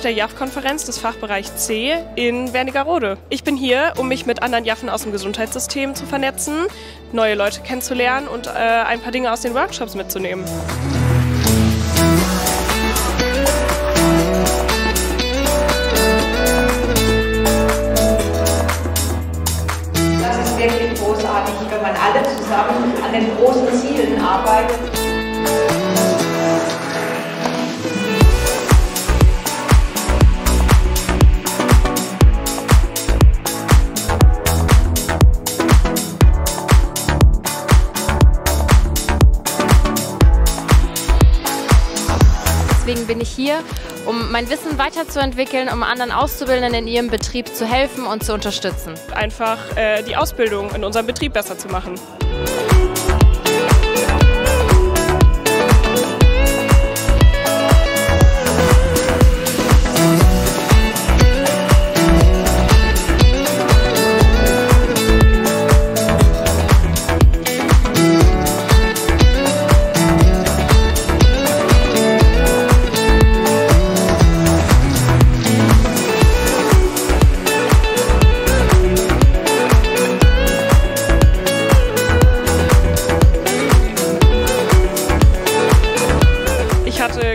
der JAF-Konferenz des Fachbereichs C in Wernigerode. Ich bin hier, um mich mit anderen Jaffen aus dem Gesundheitssystem zu vernetzen, neue Leute kennenzulernen und äh, ein paar Dinge aus den Workshops mitzunehmen. Das ist wirklich großartig, wenn man alle zusammen an den großen Zielen arbeitet. Deswegen bin ich hier, um mein Wissen weiterzuentwickeln, um anderen Auszubildenden in ihrem Betrieb zu helfen und zu unterstützen. Einfach äh, die Ausbildung in unserem Betrieb besser zu machen.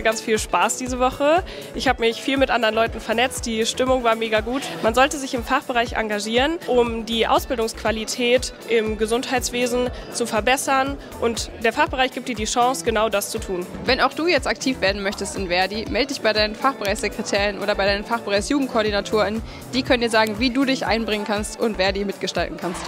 Ganz viel Spaß diese Woche. Ich habe mich viel mit anderen Leuten vernetzt. Die Stimmung war mega gut. Man sollte sich im Fachbereich engagieren, um die Ausbildungsqualität im Gesundheitswesen zu verbessern. Und der Fachbereich gibt dir die Chance, genau das zu tun. Wenn auch du jetzt aktiv werden möchtest in Verdi, melde dich bei deinen Fachbereichssekretären oder bei deinen Fachbereichsjugendkoordinatoren. Die können dir sagen, wie du dich einbringen kannst und Verdi mitgestalten kannst.